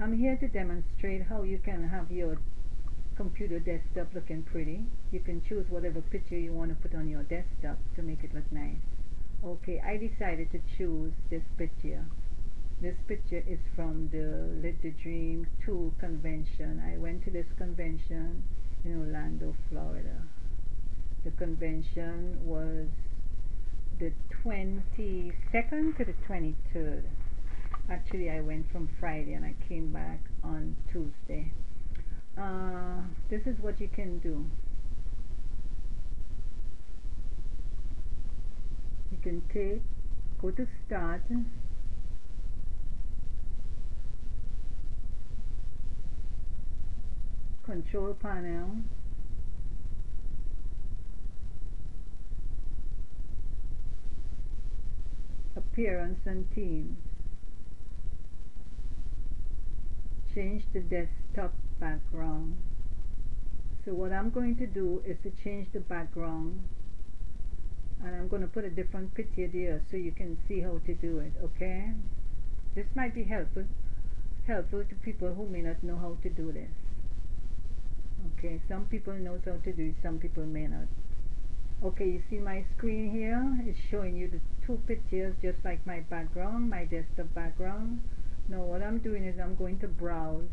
I'm here to demonstrate how you can have your computer desktop looking pretty. You can choose whatever picture you want to put on your desktop to make it look nice. Okay, I decided to choose this picture. This picture is from the Live the Dream 2 convention. I went to this convention in Orlando, Florida. The convention was the 22nd to the 23rd. Actually, I went from Friday and I came back on Tuesday. Uh, this is what you can do. You can take, go to Start, Control Panel, Appearance and Themes. Change the desktop background. So what I'm going to do is to change the background and I'm going to put a different picture there so you can see how to do it okay? This might be helpful helpful to people who may not know how to do this. Okay some people knows how to do it some people may not. Okay you see my screen here? It's showing you the two pictures just like my background my desktop background now what I'm doing is I'm going to browse.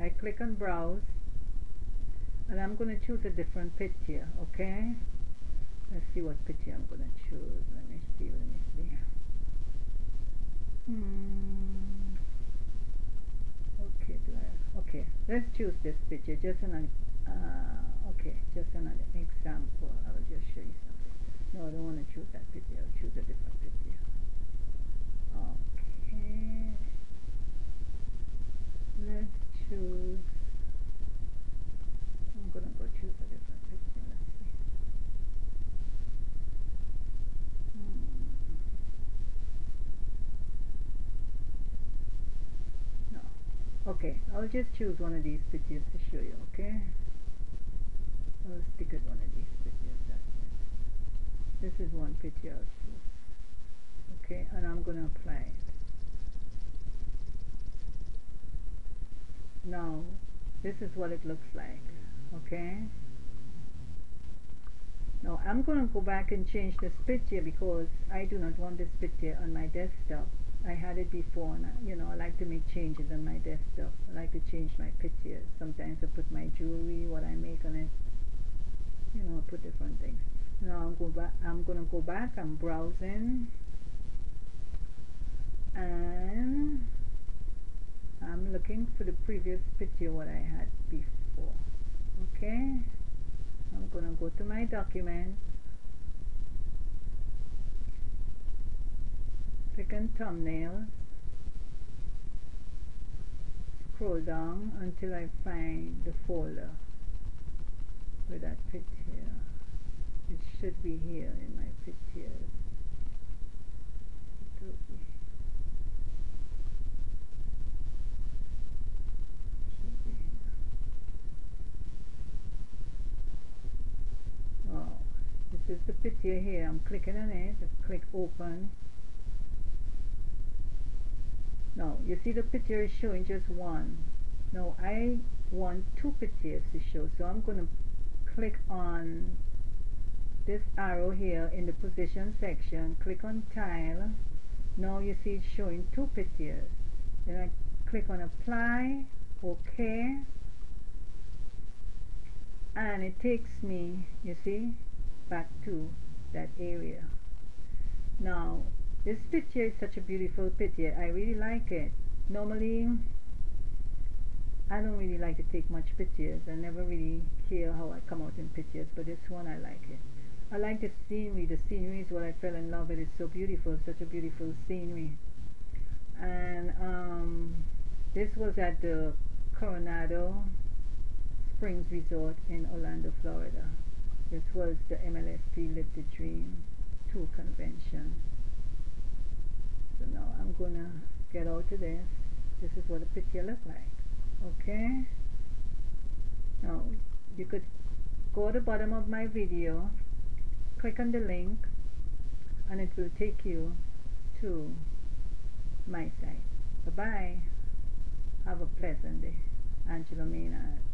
I click on browse and I'm going to choose a different picture okay? Let's see what picture I'm going to choose. Let me see let me see. Hmm. okay do I, okay let's choose this picture just an uh, okay just an example. I'll just show you something. No I don't want to choose that picture I'll choose a different picture okay let's choose I'm gonna go choose a different picture let's see hmm. no okay I'll just choose one of these pictures to show you okay? I'll stick it one of these pictures that's it. This is one picture I'll choose okay? And I'm gonna apply. It now this is what it looks like okay? Now I'm going to go back and change this picture because I do not want this picture on my desktop I had it before and you know I like to make changes on my desktop. I like to change my pictures. Sometimes I put my jewelry what I make on it. You know I put different things. Now I'm, go back, I'm gonna go back. I'm browsing. And I'm looking for the previous picture what I had before. Okay? I'm gonna go to my document click thumbnail. Scroll down until I find the folder with that picture it should be here in my pictures oh, this is the picture here. I'm clicking on it. Click open now you see the picture is showing just one. Now I want two pictures to show so I'm going to click on this arrow here in the position section. Click on tile. Now you see it's showing two pictures. Then I click on apply OK. And it takes me you see back to that area this picture is such a beautiful picture. I really like it. Normally I don't really like to take much pictures. I never really care how I come out in pictures but this one I like it. I like the scenery. The scenery is what I fell in love with. It's so beautiful such a beautiful scenery. And um, this was at the Coronado Springs Resort in Orlando Florida. This was the MLSP Live the Dream 2 convention. So now I'm gonna get out of this. This is what the picture looks like. Okay? Now you could go to the bottom of my video, click on the link, and it will take you to my site. Bye bye. Have a pleasant day. Angela Maynard.